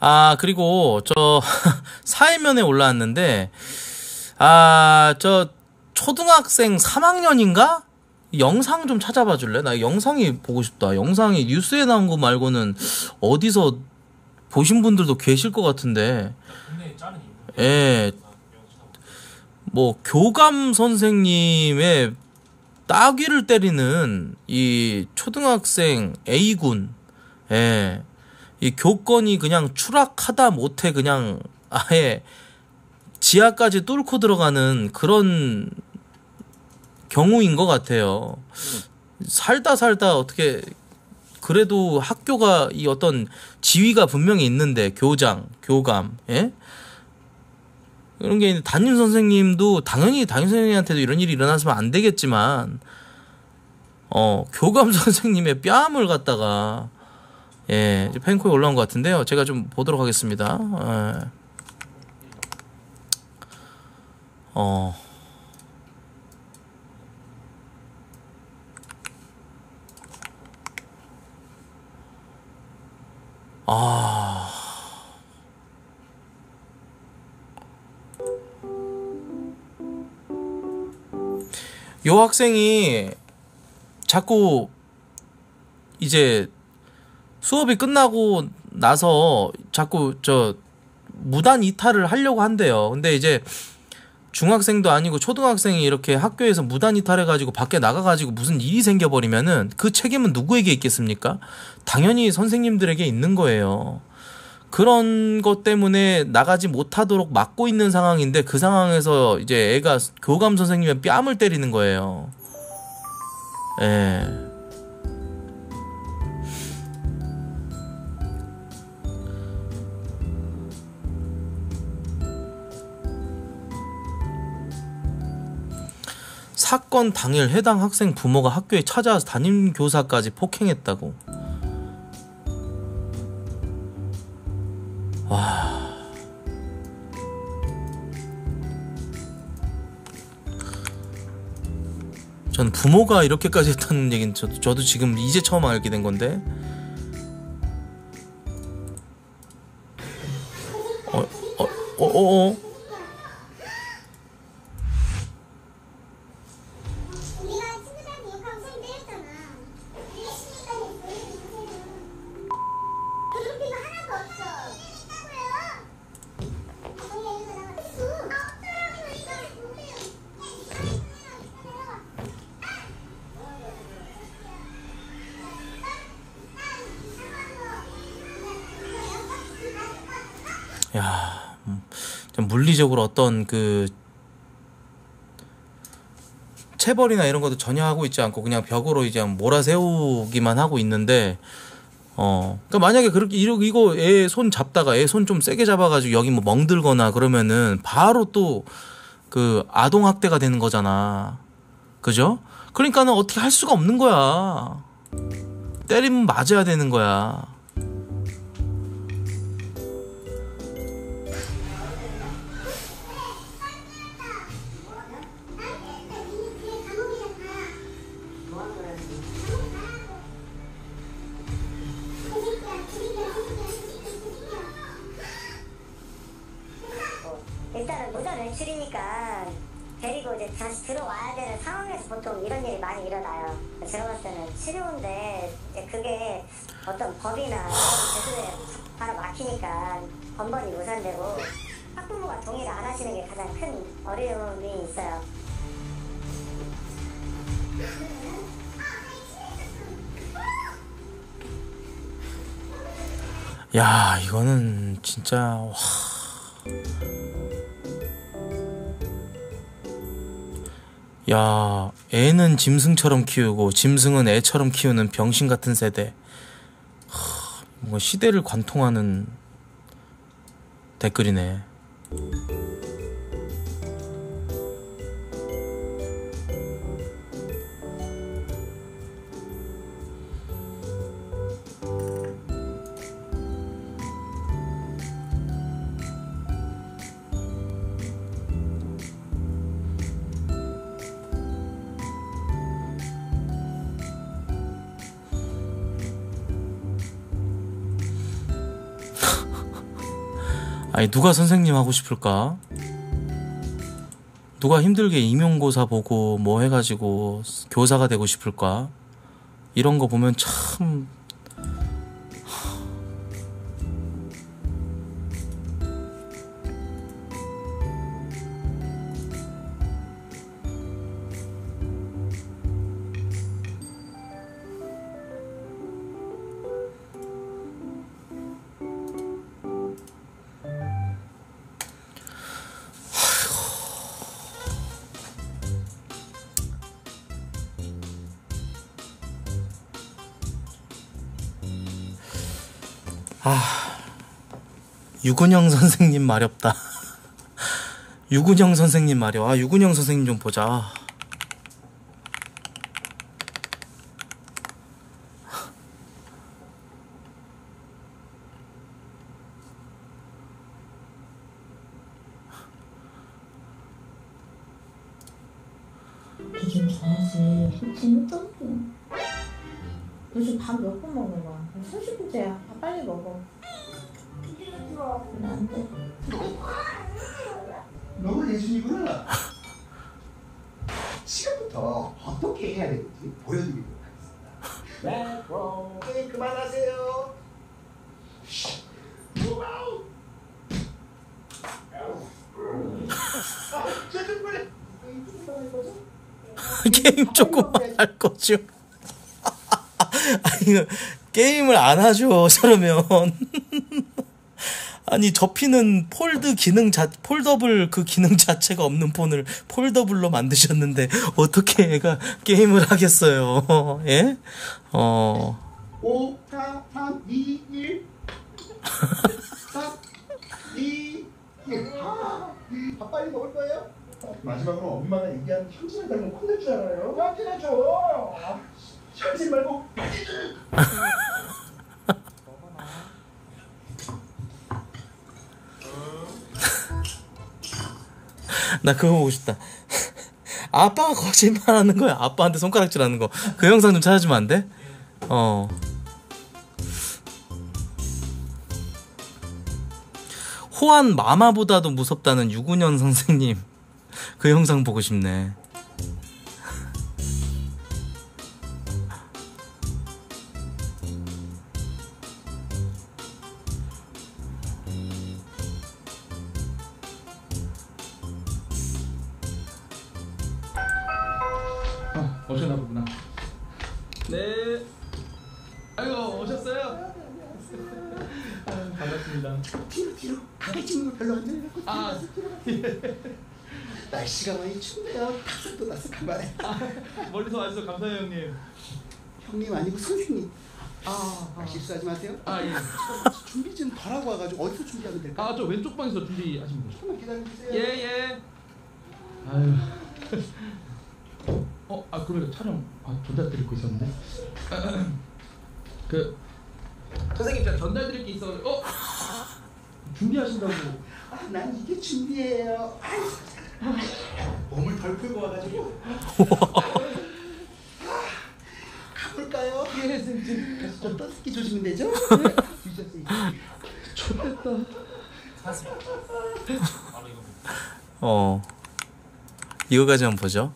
아, 그리고 저 사회면에 올라왔는데 아, 저 초등학생 3학년인가? 영상 좀 찾아봐 줄래? 나 영상이 보고 싶다. 영상이 뉴스에 나온 거 말고는 어디서 보신 분들도 계실 것 같은데. 예. 뭐 교감 선생님의 따귀를 때리는 이 초등학생 A군. 예. 이 교권이 그냥 추락하다 못해 그냥 아예 지하까지 뚫고 들어가는 그런 경우인 것 같아요. 살다 살다 어떻게 그래도 학교가 이 어떤 지위가 분명히 있는데 교장, 교감, 예? 이런 게 담임 선생님도 당연히 담임 선생님한테도 이런 일이 일어났으면 안 되겠지만 어 교감 선생님의 뺨을 갖다가 예 펜코에 올라온 것 같은데요. 제가 좀 보도록 하겠습니다. 예. 어. 아. 요 학생이 자꾸 이제 수업이 끝나고 나서 자꾸 저 무단 이탈을 하려고 한대요. 근데 이제 중학생도 아니고 초등학생이 이렇게 학교에서 무단 이탈해가지고 밖에 나가가지고 무슨 일이 생겨버리면은 그 책임은 누구에게 있겠습니까? 당연히 선생님들에게 있는 거예요. 그런 것 때문에 나가지 못하도록 막고 있는 상황인데 그 상황에서 이제 애가 교감 선생님의 뺨을 때리는 거예요. 예. 사건 당일 해당 학생 부모가 학교에 찾아와서 담임 교사까지 폭행했다고. 와. 전 부모가 이렇게까지 했다는 얘기는 저도, 저도 지금 이제 처음 알게 된 건데. 어, 어, 어, 어, 어. 물리적으로 어떤 그 체벌이나 이런 것도 전혀 하고 있지 않고 그냥 벽으로 이제 몰아세우기만 하고 있는데 어 그러니까 만약에 그렇게 이러 이거 애 손 잡다가 애 손 좀 세게 잡아가지고 여기 뭐 멍들거나 그러면은 바로 또 그 아동 학대가 되는 거잖아. 그죠? 그러니까는 어떻게 할 수가 없는 거야. 때리면 맞아야 되는 거야 들어와야 되는 상황에서 보통 이런 일이 많이 일어나요. 봤을 때는 치료인데 그게 어떤 법이나 제도에 바로 막히니까 번번이 무산되고 학부모가 동의를 안 하시는 게 가장 큰 어려움이 있어요. 야 이거는 진짜 와. 야 애는 짐승처럼 키우고 짐승은 애처럼 키우는 병신 같은 세대. 하, 뭔가 시대를 관통하는 댓글이네 아니 누가 선생님 하고 싶을까? 누가 힘들게 임용고사 보고 뭐 해가지고 교사가 되고 싶을까? 이런 거 보면 참 유근영 선생님 마렵다. 유근영 선생님 마렵. 아 유근영 선생님 좀 보자. 할 거죠. 아니 게임을 안 하죠. 저러면 아니 접히는 fold 기능 자 foldable 그 기능 자체가 없는 폰을 foldable로 만드셨는데 어떻게 애가 게임을 하겠어요? 예? 어 5, 4, 3, 2, 1. 3, 2, 1. 아, 밥 빨리 먹을 거예요? 마지막으로 엄마가 얘기한 현진을 닮은 콘낼 줄 알아요? 현진해 줘! 현진 말고 나 그거 보고 싶다. 아빠가 거짓말하는 거야. 아빠한테 손가락질하는 거. 그 영상 좀 찾아주면 안 돼? 어. 호환 마마보다도 무섭다는 유군현 선생님. 그 영상 보고 싶네. 그만해 멀리서 와주셔서 감사해요, 형님. 형님 아니고 선생님 아, 아, 실수하지 마세요 아, 예. 준비 좀 덜 하고 와가지고 어디서 준비하면 될까? 아, 저 왼쪽 방에서 준비하시면 되죠. 조금만 기다려주세요 예, 예. 아유. 어, 아, 그러면 촬영, 아, 전달 드릴 거 있었는데. 그, 선생님, 제가 전달 드릴 게 있어. 어? 준비하신다고. 아, 난 이게 준비예요 아이, 몸을 덜 풀고 와가지고 아, 가볼까요? 예, 선생님. 가시죠. 어떤 스키 조심면 되죠? 좋겠다. 어. 이거까지 한번 보죠.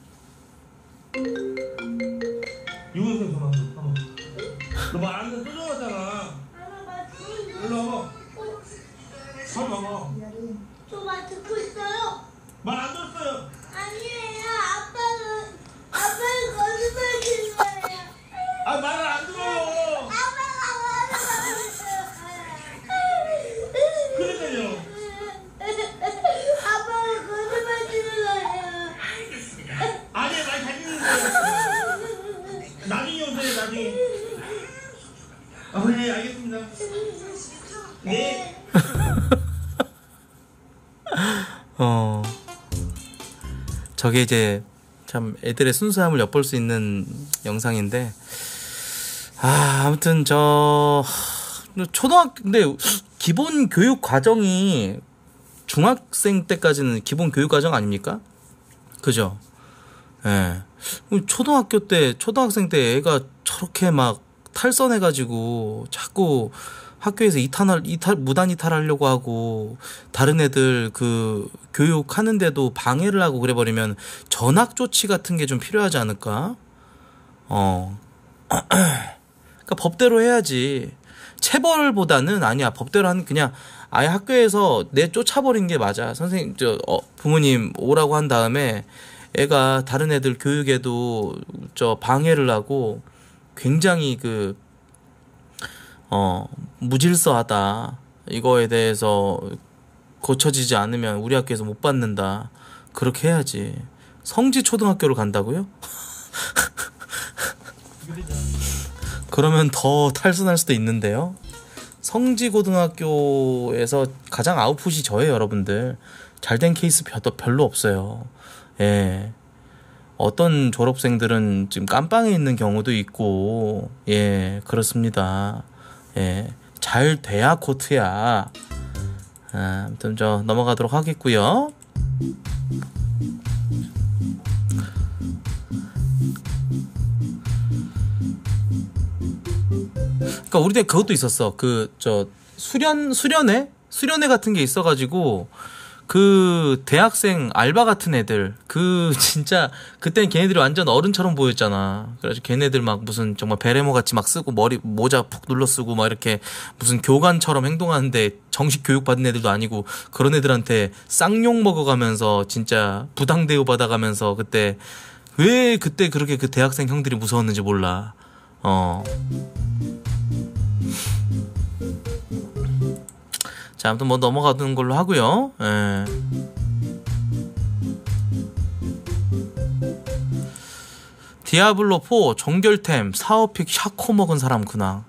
저게 이제 참 애들의 순수함을 엿볼 수 있는 영상인데 아, 아무튼 저 초등학교 근데 기본 교육 과정이 중학생 때까지는 기본 교육 과정 아닙니까? 그죠? 예. 초등학교 때 초등학생 때 애가 저렇게 막 탈선해 가지고 자꾸 학교에서 이탈 이탈 무단 이탈하려고 하고 다른 애들 그 교육하는데도 방해를 하고 그래 버리면 전학 조치 같은 게 좀 필요하지 않을까? 어. 그러니까 법대로 해야지. 체벌보다는 아니야. 법대로 하는 그냥 아예 학교에서 내 쫓아버린 게 맞아. 선생님 저 어, 부모님 오라고 한 다음에 애가 다른 애들 교육에도 저 방해를 하고 굉장히 그 어, 무질서하다. 이거에 대해서 고쳐지지 않으면 우리 학교에서 못 받는다. 그렇게 해야지. 성지 초등학교를 간다고요? 그러면 더 탈선할 수도 있는데요. 성지 고등학교에서 가장 아웃풋이 저예요, 여러분들. 잘된 케이스 별로 없어요. 예. 어떤 졸업생들은 지금 깜빵에 있는 경우도 있고, 예, 그렇습니다. 예, 잘 돼야 코트야. 아, 아무튼 저 넘어가도록 하겠고요. 그러니까 우리 때 그것도 있었어. 그 저 수련 수련회 수련회 같은 게 있어가지고 그 대학생 알바 같은 애들 그 진짜 그때는 걔네들이 완전 어른처럼 보였잖아. 그래가지고 걔네들 막 무슨 정말 베레모 같이 막 쓰고 머리 모자 푹 눌러 쓰고 막 이렇게 무슨 교관처럼 행동하는데 정식 교육 받은 애들도 아니고 그런 애들한테 쌍욕 먹어가면서 진짜 부당 대우 받아가면서 그때 왜 그때 그렇게 그 대학생 형들이 무서웠는지 몰라. 어. 자, 아무튼 뭐 넘어가는 걸로 하고요. 예. 디아블로 4 종결템 사오픽 샤코 먹은 사람 근황.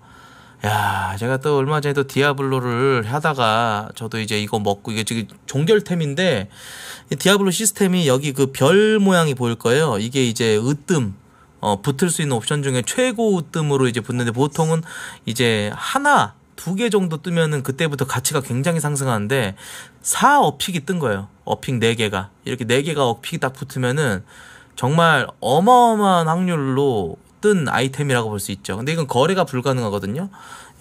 야, 제가 또 얼마 전에 또 디아블로를 하다가 저도 이제 이거 먹고 이게 지금 종결템인데 이 디아블로 시스템이 여기 그 별 모양이 보일 거예요. 이게 이제 으뜸 어, 붙을 수 있는 옵션 중에 최고 으뜸으로 이제 붙는데 보통은 이제 하나 두 개 정도 뜨면은 그때부터 가치가 굉장히 상승하는데 4 어픽이 뜬 거예요. 어픽 4개가. 이렇게 4개가 어픽이 딱 붙으면은 정말 어마어마한 확률로 뜬 아이템이라고 볼 수 있죠. 근데 이건 거래가 불가능하거든요.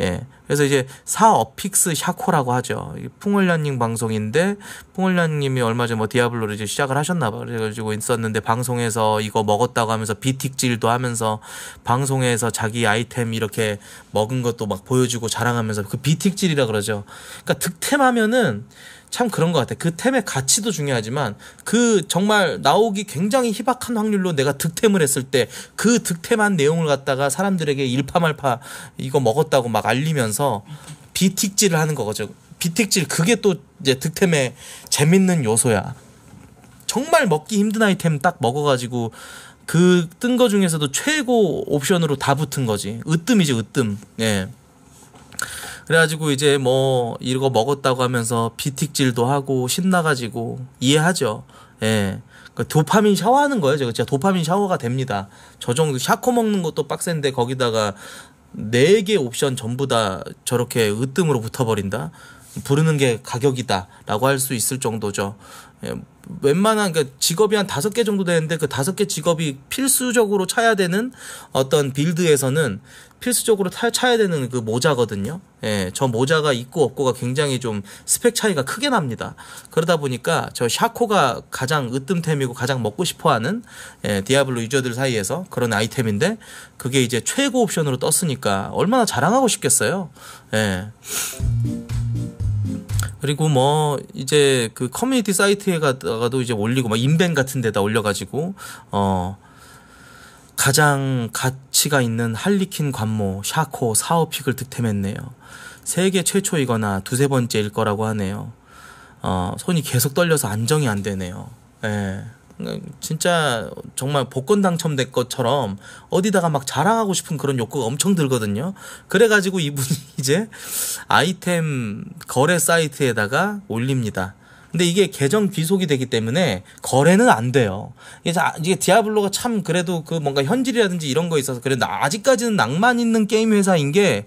예. 그래서 이제 사 어픽스 샤코라고 하죠. 이게 풍월련님 방송인데 풍월련님이 얼마 전에 뭐 디아블로를 이제 시작을 하셨나 봐. 그래가지고 있었는데 방송에서 이거 먹었다고 하면서 비틱질도 하면서 방송에서 자기 아이템 이렇게 먹은 것도 막 보여주고 자랑하면서 그 비틱질이라 그러죠. 그러니까 득템하면은 참 그런 것 같아. 그 템의 가치도 중요하지만 그 정말 나오기 굉장히 희박한 확률로 내가 득템을 했을 때 그 득템한 내용을 갖다가 사람들에게 일파말파 이거 먹었다고 막 알리면서 비틱질을 하는 거죠. 비틱질 그게 또 이제 득템의 재밌는 요소야. 정말 먹기 힘든 아이템 딱 먹어가지고 그 뜬 거 중에서도 최고 옵션으로 다 붙은 거지. 으뜸이지 으뜸. 예. 그래가지고 이제 뭐 이거 먹었다고 하면서 비틱질도 하고 신나가지고 이해하죠. 예. 그 도파민 샤워하는 거예요. 제가 진짜 도파민 샤워가 됩니다. 저 정도 샤코 먹는 것도 빡센데 거기다가 네 개 옵션 전부 다 저렇게 으뜸으로 붙어버린다. 부르는 게 가격이다라고 할 수 있을 정도죠. 예, 웬만한 그 직업이 한 다섯 개 정도 되는데 그 다섯 개 직업이 필수적으로 차야 되는 어떤 빌드에서는 필수적으로 타, 차야 되는 그 모자거든요. 예, 저 모자가 있고 없고가 굉장히 좀 스펙 차이가 크게 납니다. 그러다 보니까 저 샤코가 가장 으뜸템이고 가장 먹고 싶어 하는 예, 디아블로 유저들 사이에서 그런 아이템인데 그게 이제 최고 옵션으로 떴으니까 얼마나 자랑하고 싶겠어요. 예. 그리고 뭐 이제 그 커뮤니티 사이트에가도 이제 올리고 막 인벤 같은 데다 올려가지고 어 가장 가치가 있는 할리퀸 관모 샤코 사오픽을 득템했네요. 세계 최초이거나 두세 번째일 거라고 하네요. 어 손이 계속 떨려서 안정이 안 되네요. 예. 진짜 정말 복권 당첨된 것처럼 어디다가 막 자랑하고 싶은 그런 욕구가 엄청 들거든요. 그래가지고 이분이 이제 아이템 거래 사이트에다가 올립니다. 근데 이게 계정 귀속이 되기 때문에 거래는 안 돼요. 이게 디아블로가 참 그래도 그 뭔가 현질이라든지 이런 거 있어서 그래도 아직까지는 낭만 있는 게임 회사인 게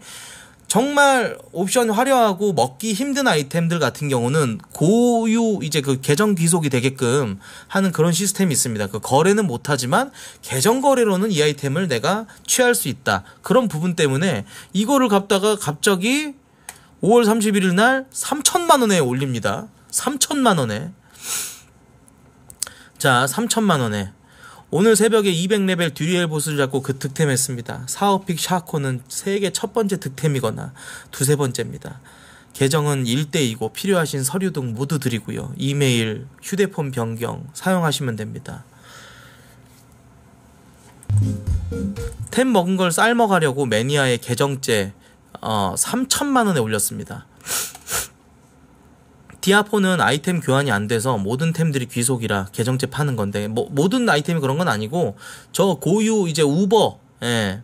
정말 옵션 화려하고 먹기 힘든 아이템들 같은 경우는 고유 이제 그 계정 귀속이 되게끔 하는 그런 시스템이 있습니다. 그 거래는 못하지만 계정 거래로는 이 아이템을 내가 취할 수 있다. 그런 부분 때문에 이거를 갖다가 갑자기 5월 31일 날 3천만 원에 올립니다. 3천만 원에. 자, 3천만 원에. 오늘 새벽에 200레벨 듀리엘 보스를 잡고 그 득템했습니다. 사오픽 샤코는 세계 첫 번째 득템이거나 두세 번째입니다. 계정은 1대이고 필요하신 서류 등 모두 드리고요. 이메일, 휴대폰 변경 사용하시면 됩니다. 템 먹은 걸 삶아가려고 매니아의 계정째 어, 3천만 원에 올렸습니다. 디아포는 아이템 교환이 안 돼서 모든 템들이 귀속이라 계정째 파는 건데 뭐, 모든 아이템이 그런 건 아니고 저 고유 이제 우버 예.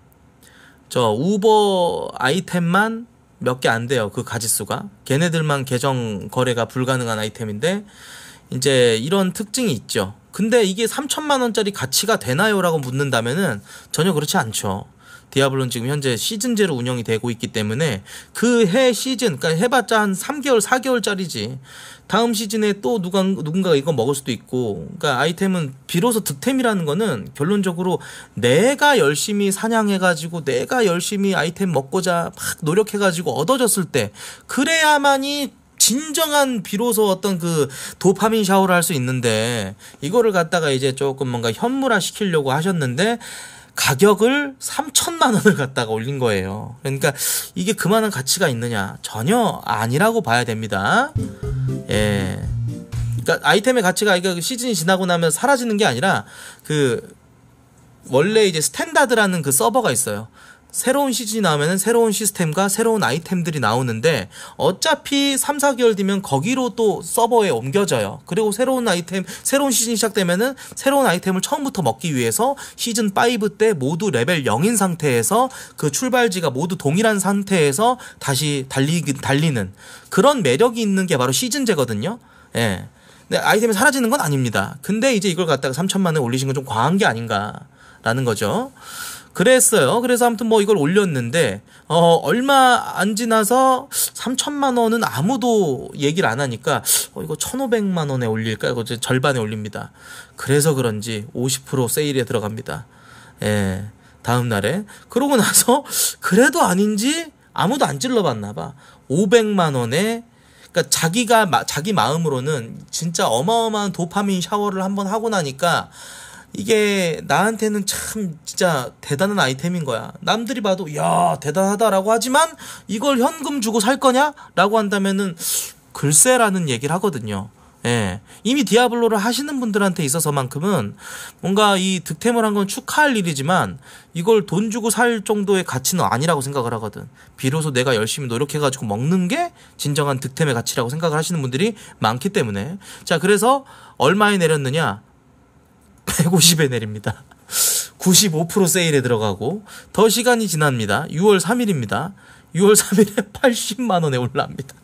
저 우버 아이템만 몇 개 안 돼요. 그 가지수가. 걔네들만 계정 거래가 불가능한 아이템인데 이제 이런 특징이 있죠. 근데 이게 3천만 원짜리 가치가 되나요라고 묻는다면은 전혀 그렇지 않죠. 디아블로는 지금 현재 시즌제로 운영이 되고 있기 때문에 그 해 시즌, 그러니까 해봤자 한 3개월, 4개월짜리지. 다음 시즌에 또 누가, 누군가가 이거 먹을 수도 있고. 그러니까 아이템은 비로소 득템이라는 거는 결론적으로 내가 열심히 사냥해가지고 내가 열심히 아이템 먹고자 막 노력해가지고 얻어졌을 때 그래야만이 진정한 비로소 어떤 그 도파민 샤워를 할 수 있는데 이거를 갖다가 이제 조금 뭔가 현물화 시키려고 하셨는데 가격을 3천만 원을 갖다가 올린 거예요. 그러니까 이게 그만한 가치가 있느냐? 전혀 아니라고 봐야 됩니다. 예. 그러니까 아이템의 가치가 이게 시즌이 지나고 나면 사라지는 게 아니라 그 원래 이제 standard라는 그 서버가 있어요. 새로운 시즌이 나오면은 새로운 시스템과 새로운 아이템들이 나오는데 어차피 3, 4개월 뒤면 거기로 또 서버에 옮겨져요. 그리고 새로운 아이템, 새로운 시즌이 시작되면은 새로운 아이템을 처음부터 먹기 위해서 시즌 5 때 모두 레벨 0인 상태에서 그 출발지가 모두 동일한 상태에서 다시 달리, 달리는 그런 매력이 있는 게 바로 시즌제거든요. 예. 근데 아이템이 사라지는 건 아닙니다. 근데 이제 이걸 갖다가 3천만 원에 올리신 건 좀 과한 게 아닌가라는 거죠. 그랬어요. 그래서 아무튼 뭐 이걸 올렸는데 어 얼마 안 지나서 3천만 원은 아무도 얘기를 안 하니까 어 이거 1,500만 원에 올릴까? 이거 절반에 올립니다. 그래서 그런지 50% 세일에 들어갑니다. 예. 다음 날에 그러고 나서 그래도 아닌지 아무도 안 찔러봤나 봐. 500만 원에 그러니까 자기가 마- 자기 마음으로는 진짜 어마어마한 도파민 샤워를 한번 하고 나니까 이게 나한테는 참 진짜 대단한 아이템인 거야. 남들이 봐도 야 대단하다라고 하지만 이걸 현금 주고 살 거냐라고 한다면은 글쎄라는 얘기를 하거든요. 예. 이미 디아블로를 하시는 분들한테 있어서만큼은 뭔가 이 득템을 한 건 축하할 일이지만 이걸 돈 주고 살 정도의 가치는 아니라고 생각을 하거든. 비로소 내가 열심히 노력해가지고 먹는 게 진정한 득템의 가치라고 생각을 하시는 분들이 많기 때문에. 자, 그래서 얼마에 내렸느냐? 150에 내립니다. 95% 세일에 들어가고 더 시간이 지납니다. 6월 3일입니다. 6월 3일에 80만 원에 올라옵니다.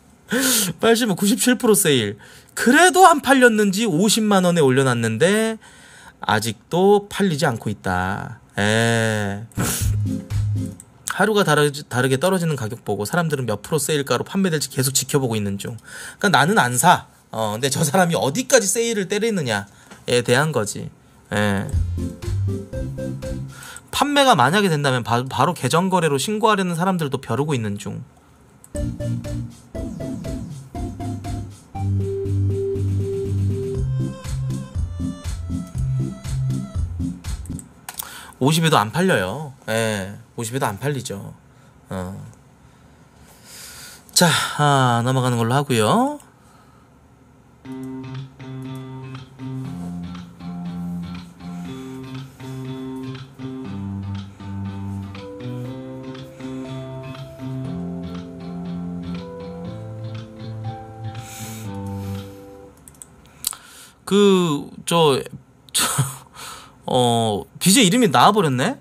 80만 97% 세일. 그래도 안 팔렸는지 50만 원에 올려놨는데 아직도 팔리지 않고 있다. 에. 하루가 다르, 다르게 떨어지는 가격 보고 사람들은 몇 프로 세일가로 판매될지 계속 지켜보고 있는 중. 그러니까 나는 안 사. 어, 근데 저 사람이 어디까지 세일을 때리느냐에 대한 거지. 예. 판매가 만약에 된다면 바, 바로 계정 거래로 신고하려는 사람들도 벼르고 있는 중. (50에도) 안 팔려요 예 (50에도) 안 팔리죠 어. 자 아, 넘어가는 걸로 하고요 그, 저, 저, 어, BJ 이름이 나와버렸네?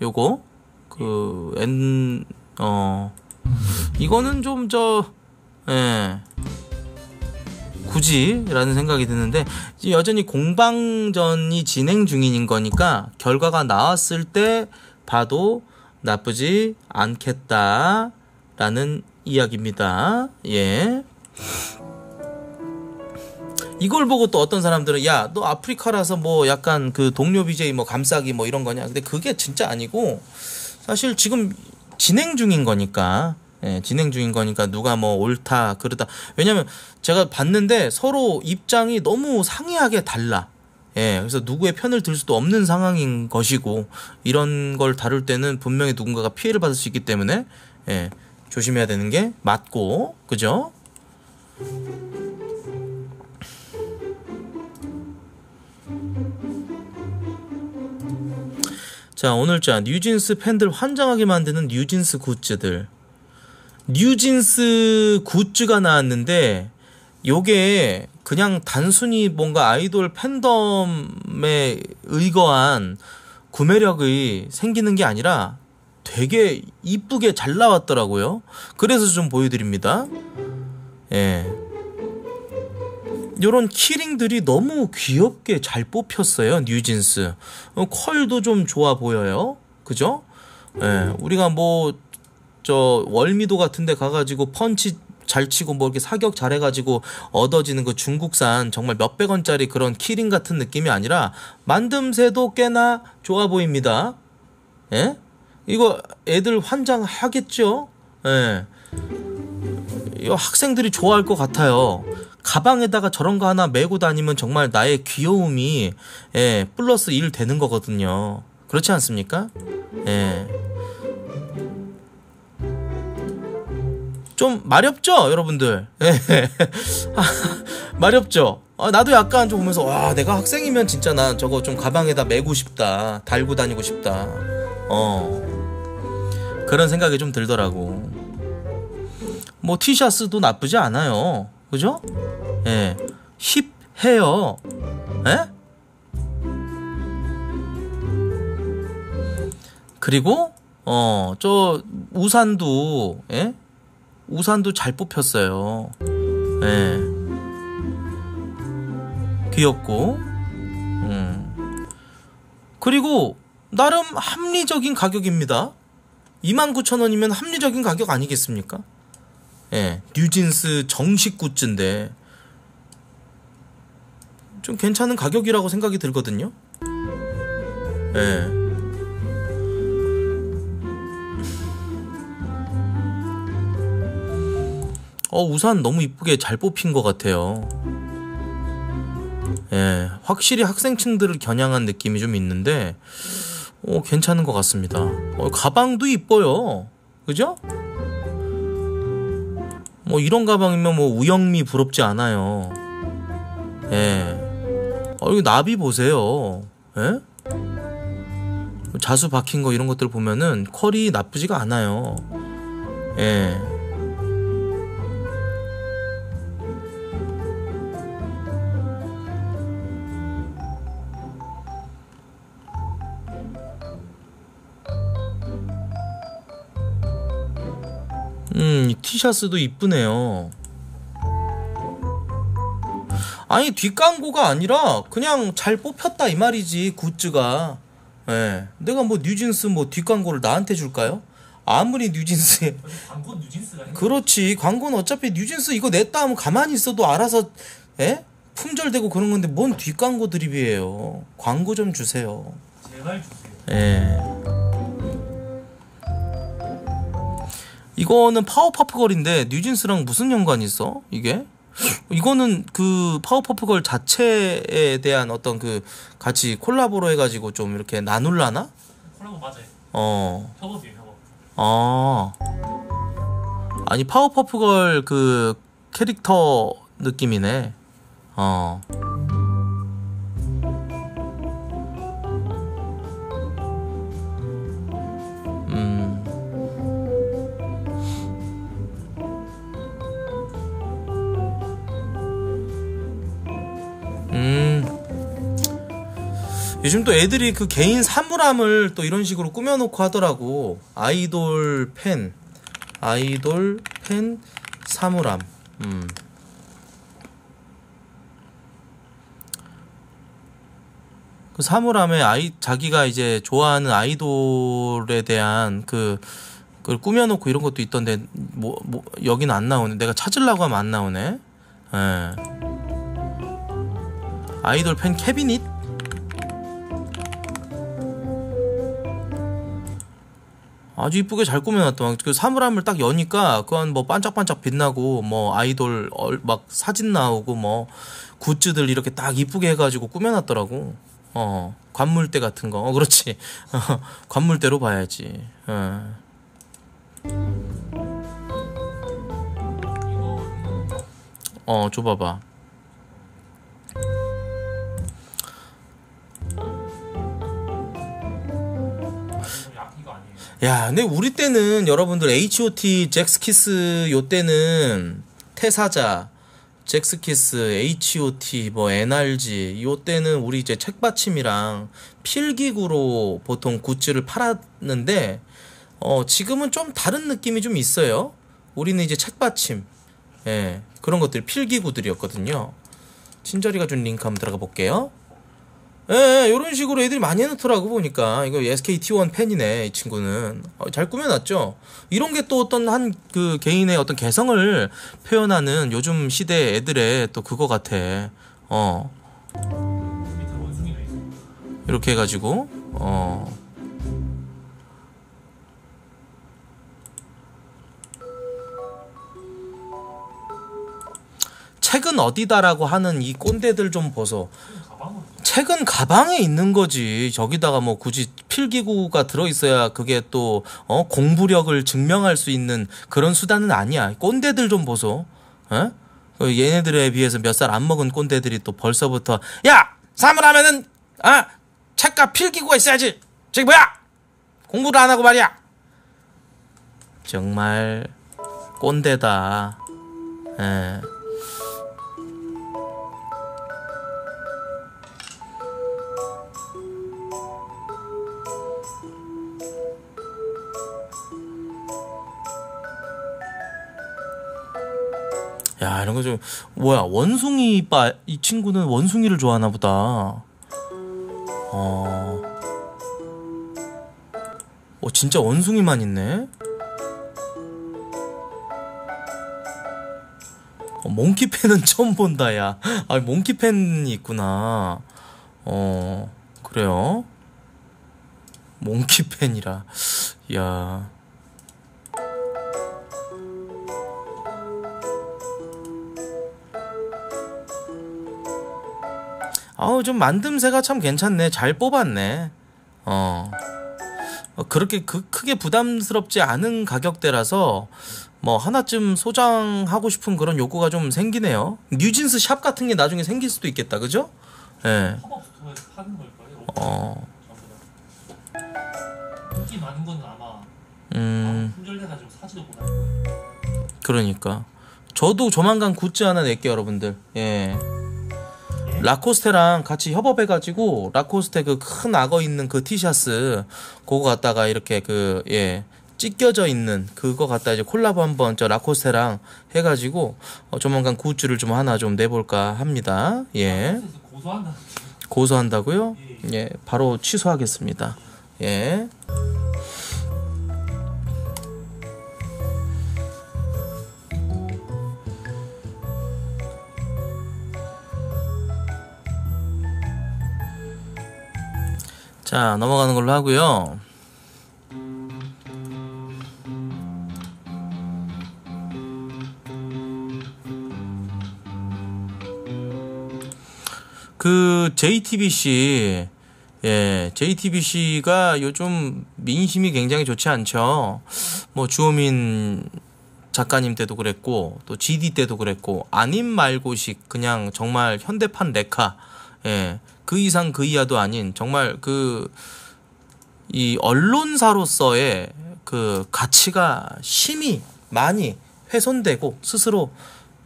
요거? 그, N, 어, 이거는 좀, 저, 예. 굳이? 라는 생각이 드는데, 여전히 공방전이 진행 중인 거니까, 결과가 나왔을 때 봐도 나쁘지 않겠다. 라는 이야기입니다. 예. 이걸 보고 또 어떤 사람들은 야 너 아프리카라서 뭐 약간 그 동료 BJ 뭐 감싸기 뭐 이런 거냐. 근데 그게 진짜 아니고 사실 지금 진행 중인 거니까. 예, 진행 중인 거니까 누가 뭐 옳다 그러다. 왜냐면 제가 봤는데 서로 입장이 너무 상이하게 달라. 예, 그래서 누구의 편을 들 수도 없는 상황인 것이고 이런 걸 다룰 때는 분명히 누군가가 피해를 받을 수 있기 때문에 예, 조심해야 되는 게 맞고. 그죠? 자 오늘자 뉴진스 팬들 환장하게 만드는 뉴진스 굿즈들 뉴진스 굿즈가 나왔는데 요게 그냥 단순히 뭔가 아이돌 팬덤에 의거한 구매력이 생기는 게 아니라 되게 이쁘게 잘 나왔더라고요. 그래서 좀 보여드립니다. 예. 요런 키링들이 너무 귀엽게 잘 뽑혔어요. 뉴진스. 어, 컬도 좀 좋아 보여요. 그죠? 예. 우리가 뭐, 저, 월미도 같은 데 가가지고 펀치 잘 치고 뭐 이렇게 사격 잘 해가지고 얻어지는 그 중국산 정말 몇백 원짜리 그런 키링 같은 느낌이 아니라 만듦새도 꽤나 좋아 보입니다. 예? 이거 애들 환장하겠죠? 예. 이 학생들이 좋아할 것 같아요. 가방에다가 저런 거 하나 메고 다니면 정말 나의 귀여움이 예, 플러스 1 되는 거거든요. 그렇지 않습니까? 예. 좀 마렵죠, 여러분들? 예. 마렵죠? 아, 나도 약간 좀 보면서, 와, 내가 학생이면 진짜 난 저거 좀 가방에다 메고 싶다. 달고 다니고 싶다. 어. 그런 생각이 좀 들더라고. 뭐, 티셔츠도 나쁘지 않아요. 그죠? 예. 힙해요. 예? 그리고, 어, 저, 우산도, 예? 우산도 잘 뽑혔어요. 예. 귀엽고, 음. 그리고, 나름 합리적인 가격입니다. 29,000원이면 합리적인 가격 아니겠습니까? 예. 뉴진스 정식 굿즈인데, 좀 괜찮은 가격이라고 생각이 들거든요. 예. 어, 우산 너무 이쁘게 잘 뽑힌 것 같아요. 예, 확실히 학생층들을 겨냥한 느낌이 좀 있는데, 어, 괜찮은 것 같습니다. 어, 가방도 이뻐요. 그죠? 뭐, 이런 가방이면 뭐, 우영미 부럽지 않아요. 예. 어, 이거 나비 보세요. 예? 자수 박힌 거 이런 것들 보면은 컬이 나쁘지가 않아요. 예. 음, 이 티셔츠도 이쁘네요. 아니, 뒷광고가 아니라 그냥 잘 뽑혔다 이 말이지, 굿즈가. 예. 내가 뭐 뉴진스 뭐 뒷광고를 나한테 줄까요? 아무리 뉴진스에 광고 뉴진스가 그렇지 광고는 어차피 뉴진스 이거 냈다 하면 가만히 있어도 알아서 예? 품절되고 그런 건데 뭔 뒷광고 드립이에요 광고 좀 주세요 제발 주세요. 예. 이거는 파워퍼프걸인데 뉴진스랑 무슨 연관이 있어? 이게? 이거는 그 파워퍼프걸 자체에 대한 어떤 그 같이 콜라보로 해가지고 좀 이렇게 나눌라나? 콜라보 맞아요. 어. 협업이에요, 협업. 아. 아니 파워퍼프걸 그 캐릭터 느낌이네. 어. 요즘 또 애들이 그 개인 사물함을 또 이런 식으로 꾸며놓고 하더라고. 아이돌 팬. 아이돌 팬 사물함. 음. 그 사물함에 아이, 자기가 이제 좋아하는 아이돌에 대한 그, 그걸 꾸며놓고 이런 것도 있던데, 뭐, 뭐, 여기는 안 나오네. 내가 찾으려고 하면 안 나오네. 예. 아이돌 팬 캐비닛? 아주 이쁘게 잘 꾸며놨더만 그 사물함을 딱 여니까 그건 뭐 반짝반짝 빛나고 뭐 아이돌 얼- 막 사진 나오고 뭐 굿즈들 이렇게 딱 이쁘게 해가지고 꾸며놨더라고. 어 관물대 같은 거. 어, 그렇지. 관물대로 봐야지. 어. 어 줘봐봐 야, 근데 우리 때는 여러분들 H.O.T, 잭스키스 요 때는 태사자, 잭스키스, H.O.T, 뭐 NRG 요 때는 우리 이제 책받침이랑 필기구로 보통 굿즈를 팔았는데 어 지금은 좀 다른 느낌이 좀 있어요. 우리는 이제 책받침, 예 그런 것들 필기구들이었거든요. 친절이가 준 링크 한번 들어가 볼게요. 예, 이런 식으로 애들이 많이 해놓더라고 보니까 이거 SK T1 팬이네 이 친구는 어, 잘 꾸며놨죠. 이런 게 또 어떤 한 그 개인의 어떤 개성을 표현하는 요즘 시대 애들의 또 그거 같아. 어 이렇게 해가지고 어 책은 어디다라고 하는 이 꼰대들 좀 보소. 책은 가방에 있는 거지. 저기다가 뭐 굳이 필기구가 들어있어야 그게 또, 어, 공부력을 증명할 수 있는 그런 수단은 아니야. 꼰대들 좀 보소. 어? 그 얘네들에 비해서 몇 살 안 먹은 꼰대들이 또 벌써부터, 야! 사물하면은, 아! 책과 필기구가 있어야지! 저기 뭐야! 공부를 안 하고 말이야! 정말, 꼰대다. 예. 야 이런 거 좀 뭐야 원숭이 빠이 친구는 원숭이를 좋아하나 보다. 어. 어 진짜 원숭이만 있네. 어, 몽키팬은 처음 본다 야. 아 몽키팬이 있구나. 어 그래요. 몽키팬이라. 야. 아우 좀 만듦새가 참 괜찮네. 잘 뽑았네. 어. 어, 그렇게 그, 크게 부담스럽지 않은 가격대라서 뭐 하나쯤 소장하고 싶은 그런 욕구가 좀 생기네요. 뉴진스 샵 같은 게 나중에 생길 수도 있겠다. 그죠? 예. 걸까요? 어. 인기 많은 건 아마 음. 품절돼가지고 사지도 못할 거예요. 그러니까 저도 조만간 굿즈 하나 낼게요 여러분들 예 라코스테랑 같이 협업해가지고 라코스테 그 큰 악어 있는 그 티셔츠 그거 갖다가 이렇게 그 예 찢겨져 있는 그거 갖다 이제 콜라보 한번 저 라코스테랑 해가지고 어, 조만간 굿즈를 좀 하나 좀 내볼까 합니다. 예. 그래서 고소한다는 고소한다고요? 예 바로 취소하겠습니다. 예 자 넘어가는 걸로 하고요. 그 JTBC 예, JTBC가 요즘 민심이 굉장히 좋지 않죠. 뭐 주호민 작가님 때도 그랬고 또 GD 때도 그랬고 아님 말고식 그냥 정말 현대판 레카 예, 그 이상 그 이하도 아닌 정말 그 이 언론사로서의 그 가치가 심히 많이 훼손되고 스스로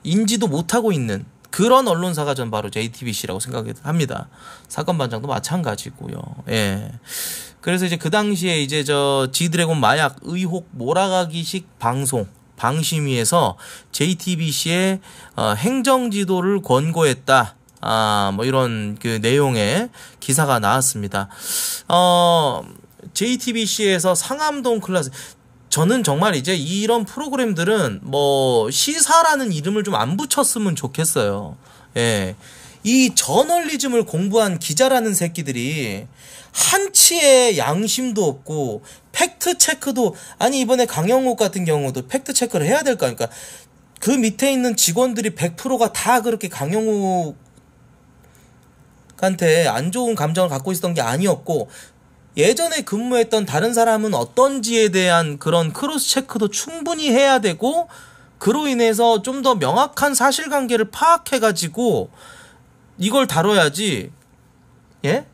인지도 못하고 있는 그런 언론사가 전 바로 JTBC라고 생각합니다. 사건 반장도 마찬가지고요. 예. 그래서 이제 그 당시에 이제 저 지드래곤 마약 의혹 몰아가기식 방송 방심위에서 JTBC의 어, 행정 지도를 권고했다. 아, 뭐 이런 그 내용의 기사가 나왔습니다. 어, JTBC에서 상암동 클래스 저는 정말 이제 이런 프로그램들은 뭐 시사라는 이름을 좀 안 붙였으면 좋겠어요. 예. 이 저널리즘을 공부한 기자라는 새끼들이 한치의 양심도 없고 팩트 체크도 아니 이번에 강형욱 같은 경우도 팩트 체크를 해야 될거 아닙니까? 그 밑에 있는 직원들이 100%가 다 그렇게 강영욱 한테 안 좋은 감정을 갖고 있었던 게 아니었고 예전에 근무했던 다른 사람은 어떤지에 대한 그런 크로스 체크도 충분히 해야 되고 그로 인해서 좀 더 명확한 사실관계를 파악해 가지고 이걸 다뤄야지 예?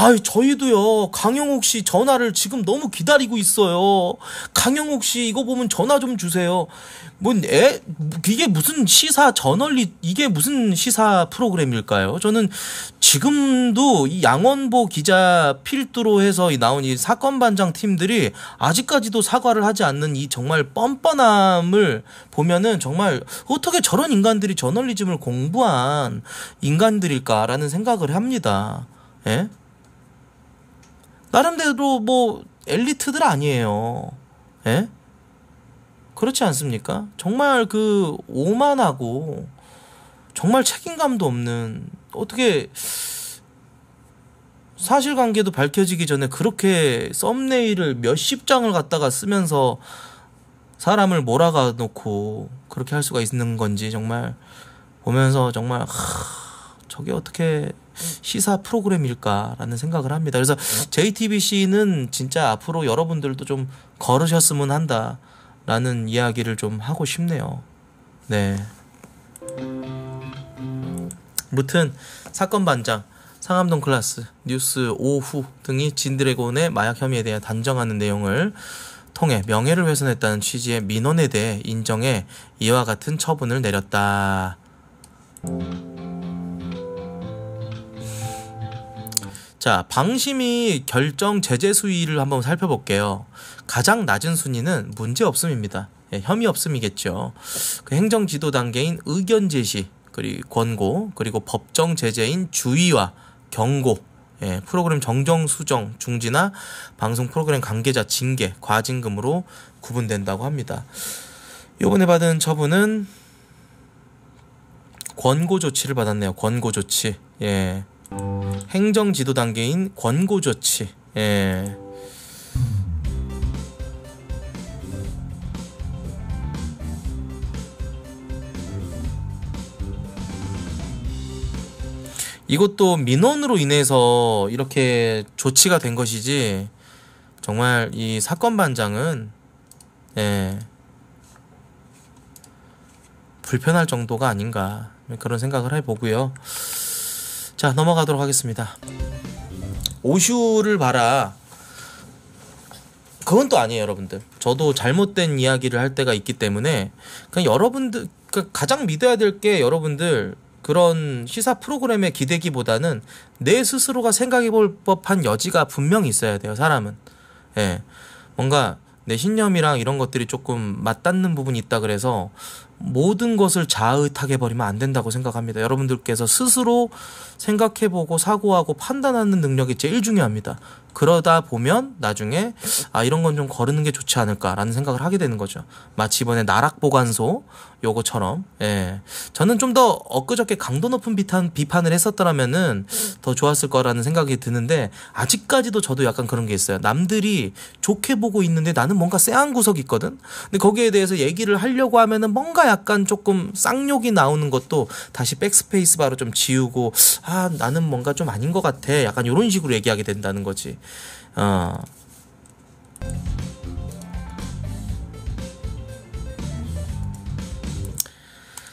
아이 저희도요 강영욱 씨 전화를 지금 너무 기다리고 있어요. 강영욱 씨 이거 보면 전화 좀 주세요. 뭔 애 이게 무슨 시사 저널리 이게 무슨 시사 프로그램일까요? 저는 지금도 이 양원보 기자 필두로 해서 이 나온 이 사건 반장 팀들이 아직까지도 사과를 하지 않는 이 정말 뻔뻔함을 보면은 정말 어떻게 저런 인간들이 저널리즘을 공부한 인간들일까라는 생각을 합니다. 예? 나름대로 뭐 엘리트들 아니에요. 예? 그렇지 않습니까? 정말 그 오만하고 정말 책임감도 없는 어떻게 사실관계도 밝혀지기 전에 그렇게 썸네일을 몇십 장을 갖다가 쓰면서 사람을 몰아가 놓고 그렇게 할 수가 있는 건지 정말 보면서 정말 하, 저게 어떻게 시사 프로그램일까라는 생각을 합니다. 그래서 JTBC는 진짜 앞으로 여러분들도 좀 걸으셨으면 한다라는 이야기를 좀 하고 싶네요. 네. 무튼 사건 반장 상암동 클라스 뉴스 오후 등이 진드래곤의 마약 혐의에 대해 단정하는 내용을 통해 명예를 훼손했다는 취지의 민원에 대해 인정해 이와 같은 처분을 내렸다. 자, 방심위 결정 제재 수위를 한번 살펴볼게요. 가장 낮은 순위는 문제 없음입니다. 예, 혐의 없음이겠죠. 그 행정 지도 단계인 의견 제시, 그리고 권고, 그리고 법정 제재인 주의와 경고, 예, 프로그램 정정 수정 중지나 방송 프로그램 관계자 징계, 과징금으로 구분된다고 합니다. 요번에 받은 처분은 권고 조치를 받았네요. 권고 조치. 예. 행정 지도 단계인 권고 조치. 예. 이것도 민원으로 인해서 이렇게 조치가 된 것이지 정말 이 사건 반장은 예. 불편할 정도가 아닌가 그런 생각을 해보고요. 자 넘어가도록 하겠습니다. 오슈를 봐라. 그건 또 아니에요, 여러분들. 저도 잘못된 이야기를 할 때가 있기 때문에 그냥 여러분들 그 가장 믿어야 될 게 여러분들 그런 시사 프로그램에 기대기보다는 내 스스로가 생각해 볼 법한 여지가 분명히 있어야 돼요, 사람은. 예. 뭔가 내 신념이랑 이런 것들이 조금 맞닿는 부분이 있다 그래서 모든 것을 자의하게 버리면 안 된다고 생각합니다. 여러분들께서 스스로 생각해보고 사고하고 판단하는 능력이 제일 중요합니다. 그러다 보면 나중에 아 이런 건 좀 거르는 게 좋지 않을까라는 생각을 하게 되는 거죠. 마치 이번에 나락 보관소 요거처럼 예 저는 좀 더 엊그저께 강도 높은 비판 비판을 했었더라면은 더 좋았을 거라는 생각이 드는데 아직까지도 저도 약간 그런 게 있어요. 남들이 좋게 보고 있는데 나는 뭔가 쎄한 구석이 있거든. 근데 거기에 대해서 얘기를 하려고 하면은 뭔가 약간 조금 쌍욕이 나오는 것도 다시 백스페이스 바로 좀 지우고 아 나는 뭔가 좀 아닌 것 같아. 약간 이런 식으로 얘기하게 된다는 거지. 어.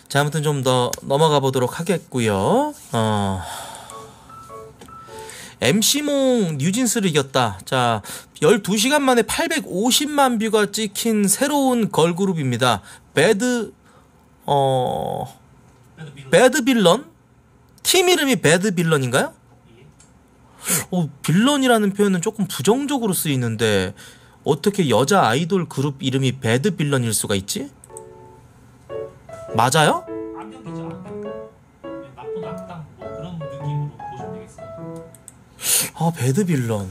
자, 아무튼 좀 더 넘어가 보도록 하겠고요. 어. MC몽 뉴진스를 이겼다. 자, 12시간 만에 850만 뷰가 찍힌 새로운 걸그룹입니다. 배드 어 배드 빌런? 팀 이름이 배드 빌런인가요? 어, 빌런이라는 표현은 조금 부정적으로 쓰이는데 어떻게 여자 아이돌 그룹 이름이 배드 빌런일 수가 있지? 맞아요? 악역이죠 악역 네, 나쁜 악당 뭐 그런 느낌으로 보시면 되겠어요 아, 배드 빌런.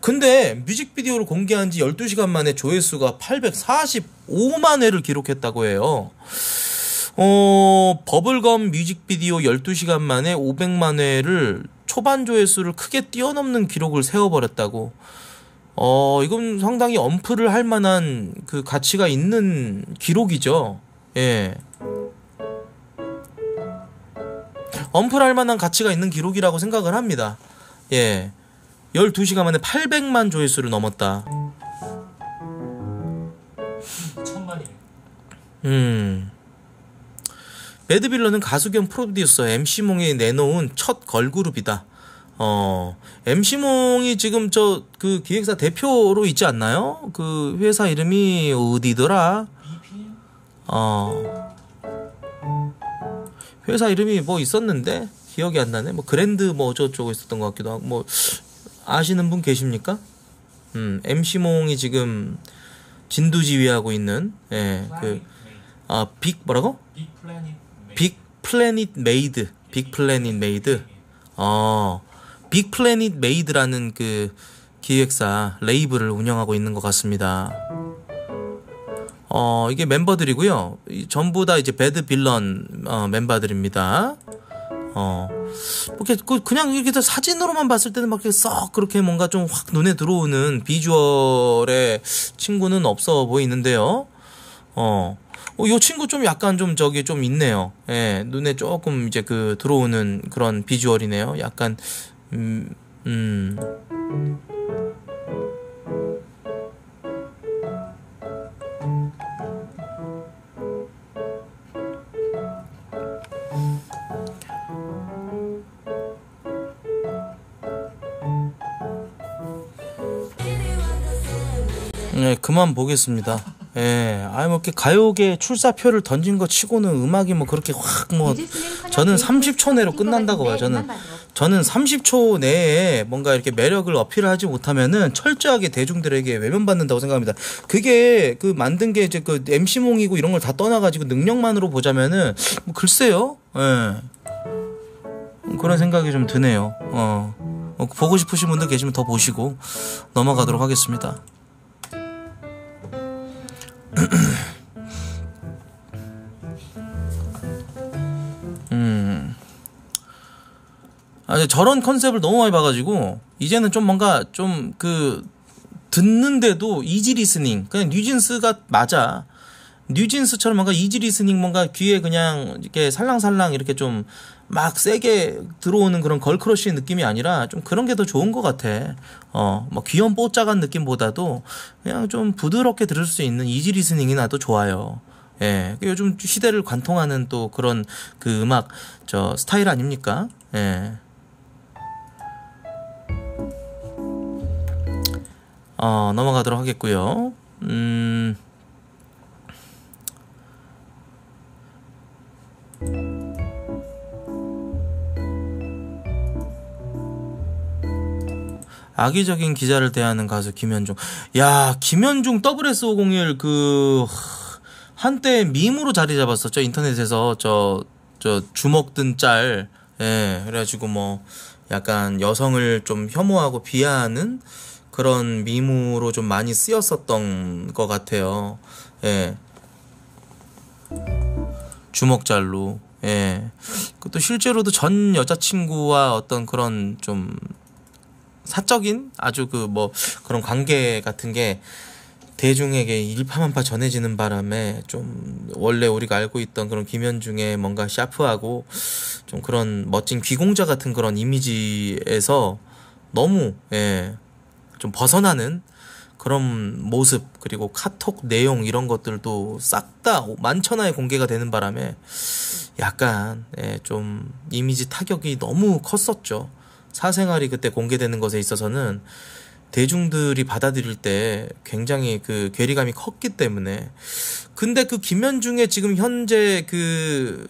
근데 뮤직비디오를 공개한 지 12시간 만에 조회수가 845만 회를 기록했다고 해요. 어, 버블검 뮤직비디오 12시간 만에 500만 회를 초반 조회수를 크게 뛰어넘는 기록을 세워버렸다고. 어, 이건 상당히 엄프를 할 만한 그 가치가 있는 기록이죠. 예. 엄프를 할 만한 가치가 있는 기록이라고 생각을 합니다. 예. 12시간 만에 800만 조회수를 넘었다. 천만이네. 음. 매드빌런은 가수 겸 프로듀서 MC몽이 내놓은 첫 걸그룹이다. 어, MC몽이 지금 저 그 기획사 대표로 있지 않나요? 그 회사 이름이 어디더라? 어. 회사 이름이 뭐 있었는데 기억이 안 나네. 뭐 그랜드 뭐 어쩌고저쩌고 있었던 것 같기도 하고 뭐 아시는 분 계십니까? 음, MC몽이 지금 진두지휘하고 있는 예, 그 아, 빅 뭐라고? 빅 플래닛 빅 플래닛 메이드. 빅 플래닛 메이드. 어. 빅 플래닛 메이드라는 그 기획사 레이블을 운영하고 있는 것 같습니다. 어, 이게 멤버들이고요. 이 전부 다 이제 배드 빌런 어, 멤버들입니다. 어. 뭐 이렇게 그- 그냥 이렇게 다 사진으로만 봤을 때는 막 이렇게 썩 그렇게 뭔가 좀 확 눈에 들어오는 비주얼의 친구는 없어 보이는데요. 어. 어, 요 친구 좀 약간 좀 저기 좀 있네요. 예, 눈에 조금 이제 그 들어오는 그런 비주얼이네요. 약간, 음, 음. 네, 그만 보겠습니다. 예, 아니 뭐 이렇게 가요계 출사표를 던진 거 치고는 음악이 뭐 그렇게 확 뭐 저는 30초 내로 끝난다고 봐요. 저는 저는 30초 내에 뭔가 이렇게 매력을 어필하지 못하면은 철저하게 대중들에게 외면받는다고 생각합니다. 그게 그 만든 게 이제 그 MC몽이고 이런 걸 다 떠나가지고 능력만으로 보자면은 뭐 글쎄요, 예. 그런 생각이 좀 드네요. 어. 어, 보고 싶으신 분들 계시면 더 보시고 넘어가도록 하겠습니다. 음. 아, 이제 저런 컨셉을 너무 많이 봐가지고, 이제는 좀 뭔가 좀 그, 듣는데도 easy listening. 그냥 뉴진스가 맞아. 뉴진스처럼 뭔가 easy listening 뭔가 귀에 그냥 이렇게 살랑살랑 이렇게 좀 막 세게 들어오는 그런 girl crush 느낌이 아니라 좀 그런 게 더 좋은 것 같아. 어, 뭐 귀염 뽀짝한 느낌보다도 그냥 좀 부드럽게 들을 수 있는 easy listening이 나도 좋아요. 예, 그 요즘 시대를 관통하는 또 그런 그 음악 저 스타일 아닙니까? 예. 어, 넘어가도록 하겠고요. 음. 악의적인 기자를 대하는 가수 김현중. 야, 김현중 WS501 그 한때 밈으로 자리 잡았었죠. 인터넷에서 저 저 주먹 든 짤. 예. 그래 가지고 뭐 약간 여성을 좀 혐오하고 비하하는 그런 밈으로 좀 많이 쓰였었던 것 같아요. 예. 주먹잘로. 예. 그것도 실제로도 전 여자친구와 어떤 그런 좀 사적인 아주 그 뭐 그런 관계 같은 게 대중에게 일파만파 전해지는 바람에 좀 원래 우리가 알고 있던 그런 김현중의 뭔가 샤프하고 좀 그런 멋진 귀공자 같은 그런 이미지에서 너무 예, 좀 벗어나는 그런 모습 그리고 카톡 내용 이런 것들도 싹 다 만천하에 공개가 되는 바람에 약간 예, 좀 이미지 타격이 너무 컸었죠. 사생활이 그때 공개되는 것에 있어서는 대중들이 받아들일 때 굉장히 그 괴리감이 컸기 때문에. 근데 그 김현중의 지금 현재 그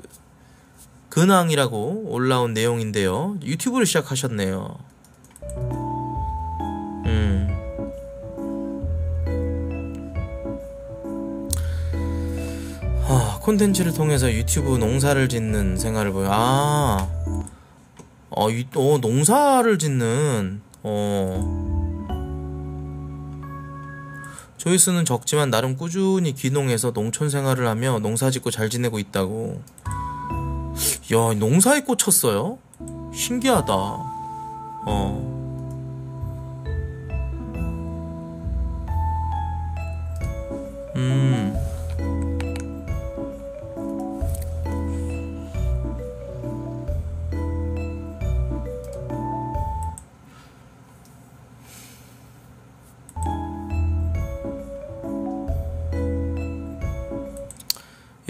근황이라고 올라온 내용인데요. 유튜브를 시작하셨네요. 음. 아, 콘텐츠를 통해서 유튜브 농사를 짓는 생활을 보여. 아 어, 이, 어, 농사를 짓는, 어. 조회수는 적지만 나름 꾸준히 귀농해서 농촌 생활을 하며 농사 짓고 잘 지내고 있다고. 야, 농사에 꽂혔어요? 신기하다. 어. 음.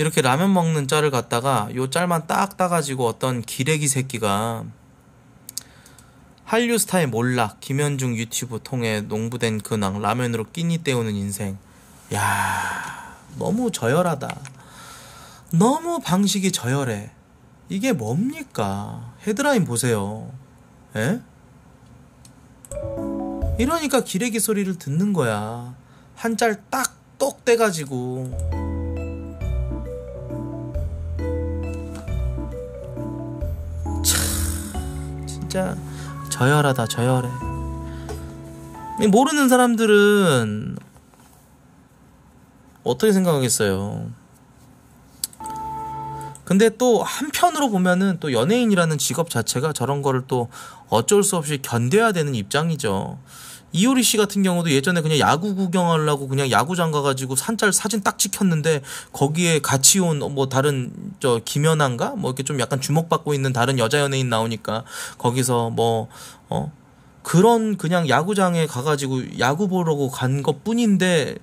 이렇게 라면 먹는 짤을 갖다가 요 짤만 딱 따가지고 어떤 기레기 새끼가 한류 스타의 몰락 김현중 유튜브 통해 농부된 근황 라면으로 끼니 때우는 인생. 야 너무 저열하다. 너무 방식이 저열해. 이게 뭡니까? 헤드라인 보세요. 에? 이러니까 기레기 소리를 듣는 거야. 한 짤 딱 똑 떼가지고 진짜 저열하다 저열해. 이 모르는 사람들은 어떻게 생각하겠어요? 근데 또 한편으로 보면은 또 연예인이라는 직업 자체가 저런 거를 또 어쩔 수 없이 견뎌야 되는 입장이죠 이효리 씨 같은 경우도 예전에 그냥 야구 구경하려고 그냥 야구장 가가지고 산짤 사진 딱 찍혔는데 거기에 같이 온 뭐 다른 저 김연아인가? 뭐 이렇게 좀 약간 주목받고 있는 다른 여자 연예인 나오니까 거기서 뭐어 그런 그냥 야구장에 가가지고 야구 보려고 간 것 뿐인데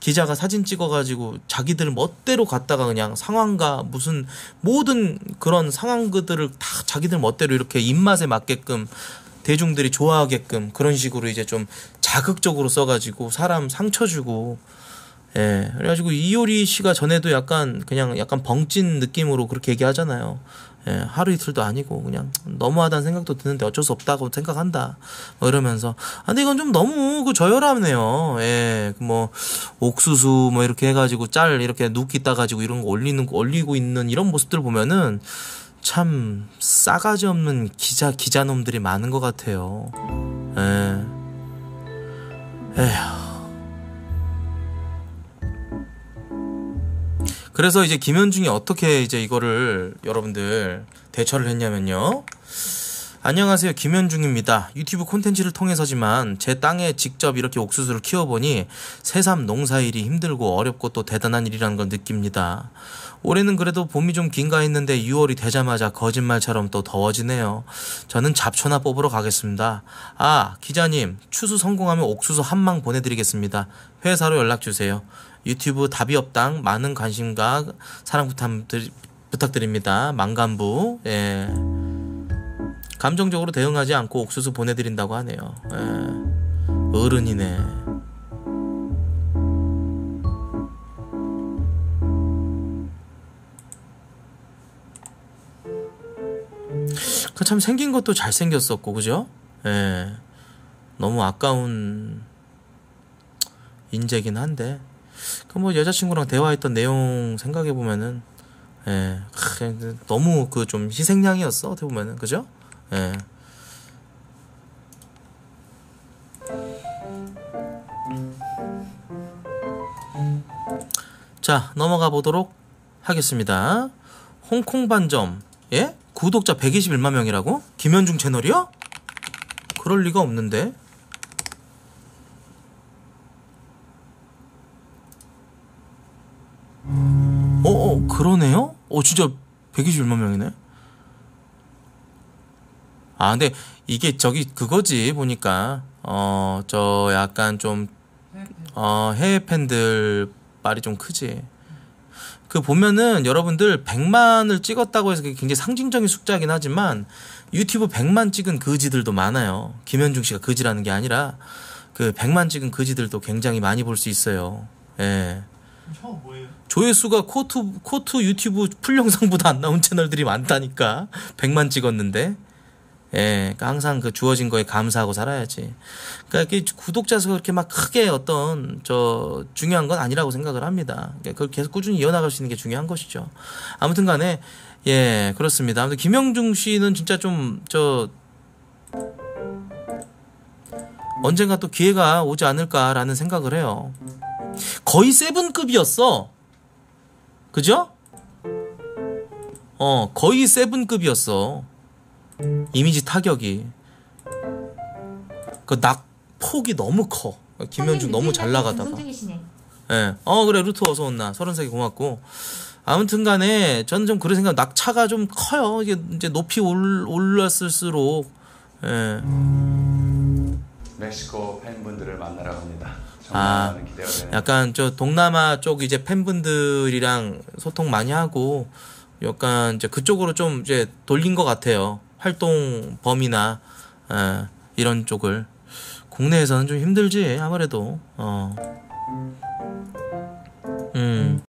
기자가 사진 찍어가지고 자기들 멋대로 갔다가 그냥 상황과 무슨 모든 그런 상황들을 다 자기들 멋대로 이렇게 입맛에 맞게끔 대중들이 좋아하게끔 그런 식으로 이제 좀 자극적으로 써가지고 사람 상처 주고 예. 그래가지고 이효리 씨가 전에도 약간 그냥 약간 벙찐 느낌으로 그렇게 얘기하잖아요. 예 하루 이틀도 아니고 그냥 너무하다는 생각도 드는데 어쩔 수 없다고 생각한다. 뭐 이러면서. 아 근데 이건 좀 너무 그 저열하네요. 예뭐 옥수수 뭐 이렇게 해가지고 짤 이렇게 눕기 따가지고 이런 거 올리는 올리고 있는 이런 모습들 보면은 참 싸가지 없는 기자 기자놈들이 많은 것 같아요. 에. 에휴. 그래서 이제 김현중이 어떻게 이제 이거를 여러분들 대처를 했냐면요. 안녕하세요. 김현중입니다. 유튜브 콘텐츠를 통해서지만 제 땅에 직접 이렇게 옥수수를 키워보니 새삼 농사일이 힘들고 어렵고 또 대단한 일이라는 걸 느낍니다. 올해는 그래도 봄이 좀 긴가 했는데 6월이 되자마자 거짓말처럼 또 더워지네요. 저는 잡초나 뽑으러 가겠습니다. 아, 기자님, 추수 성공하면 옥수수 한 망 보내드리겠습니다. 회사로 연락주세요. 유튜브 답이 없당 많은 관심과 사랑 부탁드립니다. 망간부. 예. 감정적으로 대응하지 않고 옥수수 보내드린다고 하네요. 예. 어른이네. 그 참 생긴 것도 잘생겼었고 그죠? 예. 너무 아까운 인재긴 한데 그 뭐 여자친구랑 대화했던 내용 생각해 보면은 예. 크, 너무 그 좀 희생양이었어 어떻게 보면은 그죠? 예. 자 넘어가 보도록 하겠습니다. 홍콩 반점 예? 구독자 121만 명이라고? 김현중 채널이요? 그럴 리가 없는데. 어, 어, 그러네요? 어, 진짜 121만 명이네? 아, 근데 이게 저기 그거지, 보니까. 어, 저 약간 좀, 어, 해외 팬들 말이 좀 크지. 그 보면은 여러분들 100만을 찍었다고 해서 굉장히 상징적인 숫자긴 하지만 유튜브 100만 찍은 거지들도 많아요. 김현중 씨가 거지라는 게 아니라 그 100만 찍은 거지들도 굉장히 많이 볼 수 있어요. 예. 조회수가 코트 코트 유튜브 full 영상보다 안 나온 채널들이 많다니까 100만 찍었는데 예, 그러니까 항상 그 주어진 거에 감사하고 살아야지. 그러니까 구독자 수가 그렇게 막 크게 어떤 저 중요한 건 아니라고 생각을 합니다. 그러니까 그걸 계속 꾸준히 이어나갈 수 있는 게 중요한 것이죠. 아무튼 간에 예 그렇습니다. 아무튼 김영중 씨는 진짜 좀 저 언젠가 또 기회가 오지 않을까라는 생각을 해요. 거의 세븐급이었어. 그죠? 어, 거의 세븐급이었어. 이미지 타격이. 그 낙 폭이 너무 커. 김현중 너무 잘 나가다가. 예. 어, 그래, 루트 어서 온나. 서른 살기 고맙고. 아무튼 간에, 저는 좀 그런 생각, 낙차가 좀 커요. 이게 이제 높이 올, 올랐을수록, 예. 멕시코 팬분들을 만나러 갑니다. 정말 아. 약간 저 동남아 쪽 이제 팬분들이랑 소통 많이 하고, 약간 이제 그쪽으로 좀 이제 돌린 것 같아요. 활동 범위나, 예, 이런 쪽을. 국내에서는 좀 힘들지, 아무래도. 어.